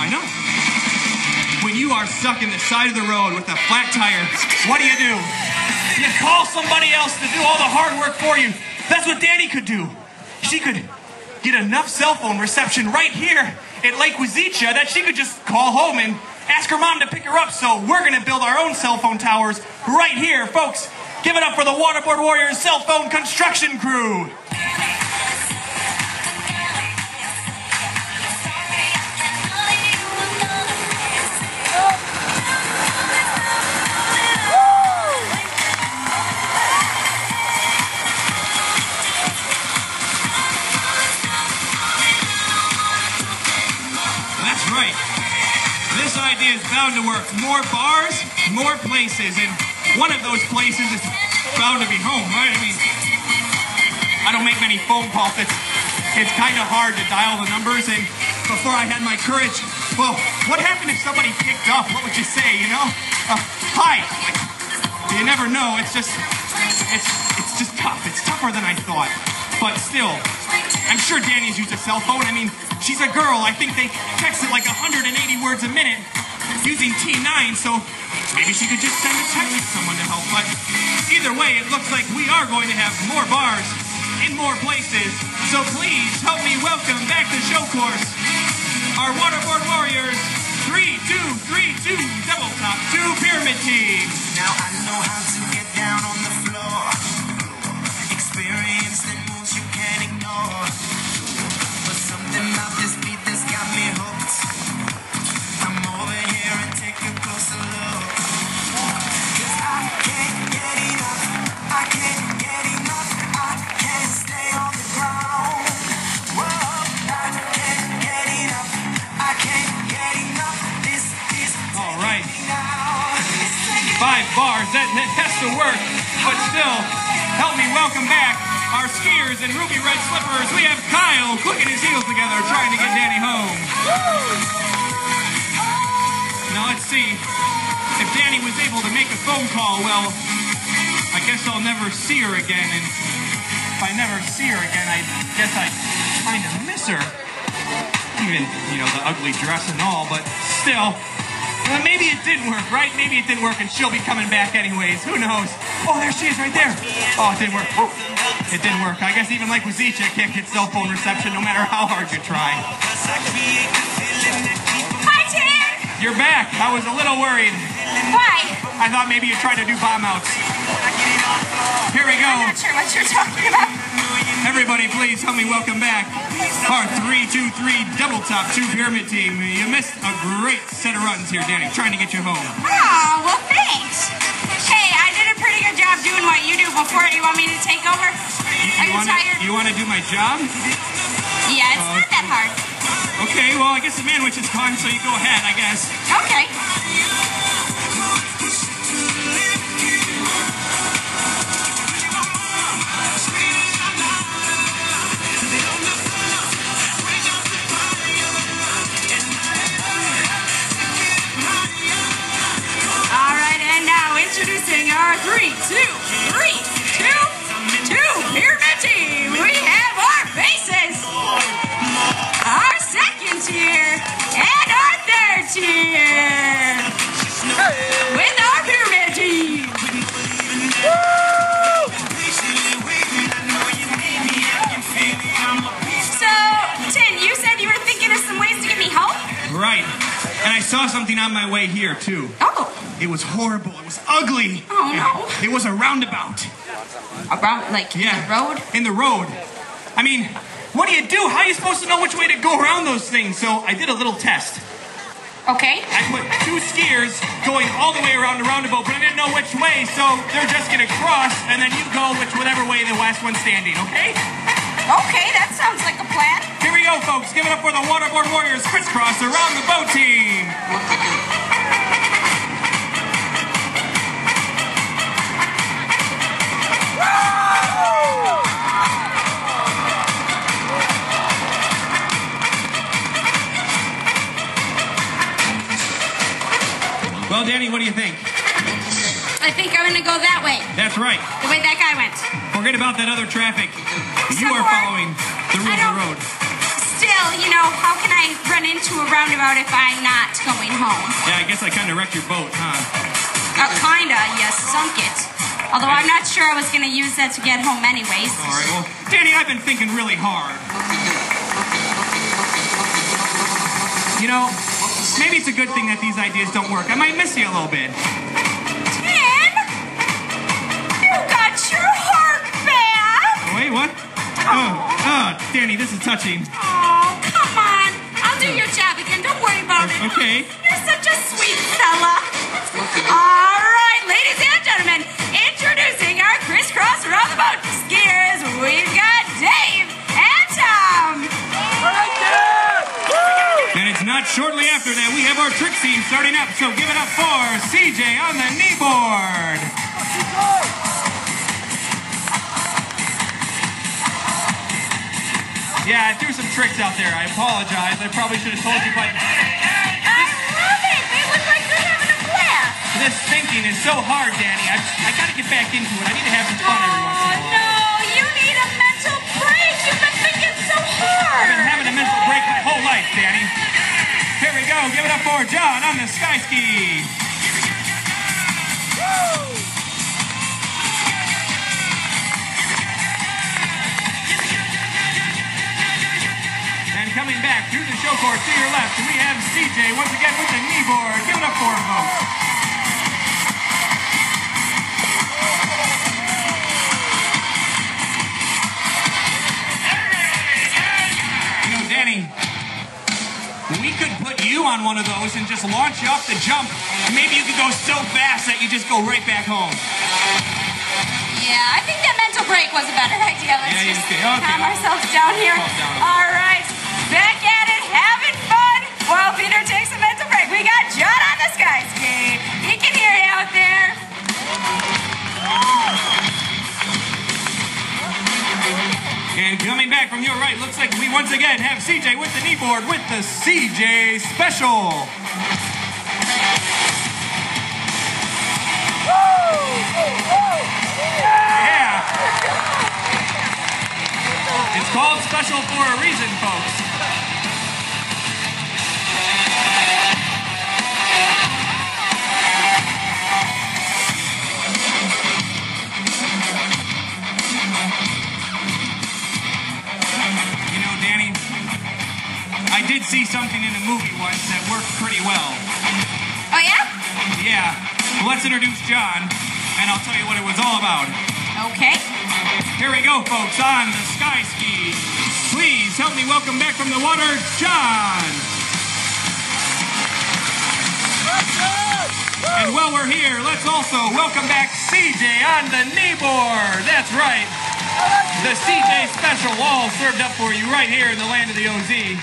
I know. When you are stuck in the side of the road with a flat tire, what do you do? You call somebody else to do all the hard work for you. That's what Danny could do. She could get enough cell phone reception right here at Lake Wazicha that she could just call home and ask her mom to pick her up. So we're going to build our own cell phone towers right here. Folks, give it up for the Waterboard Warriors cell phone construction crew. Idea is bound to work. More bars, more places, and one of those places is bound to be home, right? I mean, I don't make many phone calls. It's, it's kind of hard to dial the numbers, and before I had my courage, well, what happened if somebody picked up? What would you say, you know? Uh, hi. Like, you never know. It's just, it's, it's just tough. It's tougher than I thought. But still, I'm sure Danny's used a cell phone. I mean, she's a girl. I think they text it like 180 words a minute using T9, so maybe she could just send a text to someone to help. But either way, it looks like we are going to have more bars in more places. So please help me welcome back to show course our waterboard warriors. Five bars, that, that has to work. But still, help me welcome back our skiers in ruby red slippers. We have Kyle clicking his heels together trying to get Danny home. Now let's see. If Danny was able to make a phone call, well, I guess I'll never see her again. And if I never see her again, I guess I kind of miss her. Even, you know, the ugly dress and all, but still. Well, maybe it didn't work, right? Maybe it didn't work and she'll be coming back anyways. Who knows? Oh, there she is right there. Oh, it didn't work. Oh, it didn't work. I guess even like Wazicha can't get cell phone reception no matter how hard you try. Hi, Tan! You're back. I was a little worried. Why? I thought maybe you tried to do bomb outs. Here we I'm go. not sure what you're talking about. Everybody, please help me welcome back our 3-2-3 double top two pyramid team. You missed a great set of runs here, Danny, trying to get you home. Oh, well, thanks. Hey, I did a pretty good job doing what you do before. Do you want me to take over? Are you wanna, tired? You want to do my job? Yeah, it's not that hard. Okay, well, I guess the man witch is gone, so you go ahead, I guess. Okay. Something on my way here, too. Oh, It was horrible. It was ugly. Oh, no. It was a roundabout. around like Yeah. the road? In the road. I mean, what do you do? How are you supposed to know which way to go around those things? So I did a little test. Okay. I put two skiers going all the way around the roundabout, but I didn't know which way, so they're just gonna cross, and then you go which whatever way the last one's standing, okay? Okay, that sounds like a plan. We go, folks. Give it up for the Waterboard Warriors crisscross around the boat team. Well, Danny, what do you think? I think I'm gonna go that way, That's right. the way that guy went. Forget about that other traffic. You So are following the rules of the road. Still, you know, how can I run into a roundabout if I'm not going home. Yeah, I guess I kind of wrecked your boat, huh? Uh, kinda, yes, sunk it. Although I'm not sure I was gonna use that to get home anyways. All right, well, Danny, I've been thinking really hard. You know, maybe it's a good thing that these ideas don't work. I might miss you a little bit. Tin, you got your heart back. Wait, what? Oh, oh, Danny, this is touching. Okay. You're such a sweet fella. All right, ladies and gentlemen, introducing our crisscross around the boat skiers. We've got Dave and Tom. And it's not shortly after that we have our trick scene starting up, so give it up for CJ on the kneeboard. Yeah, I threw some tricks out there. I apologize. I probably should have told you, but this thinking is so hard, Danny. I, I gotta get back into it. I need to have some fun every once in a Oh, while. no. You need a mental break. You've been thinking so hard. I've been having a mental break my whole life, Danny. Here we go. Give it up for John on the sky ski. And coming back through the show course to your left, we have CJ once again with the knee board. Give it up for him, folks. Danny, we could put you on one of those and just launch you off the jump. And maybe you could go so fast that you just go right back home. Yeah, I think that mental break was a better idea. Let's yeah, just okay, okay. calm ourselves down here. Once again have CJ with the kneeboard with the CJ Special. Yeah. It's called special for a reason, folks. I did see something in a movie once that worked pretty well. Oh, yeah? Yeah. Well, let's introduce John, and I'll tell you what it was all about. Okay. Here we go, folks, on the sky ski. Please help me welcome back from the water, John. And while we're here, let's also welcome back CJ on the kneeboard. That's right. The CJ special all served up for you right here in the land of the OZ.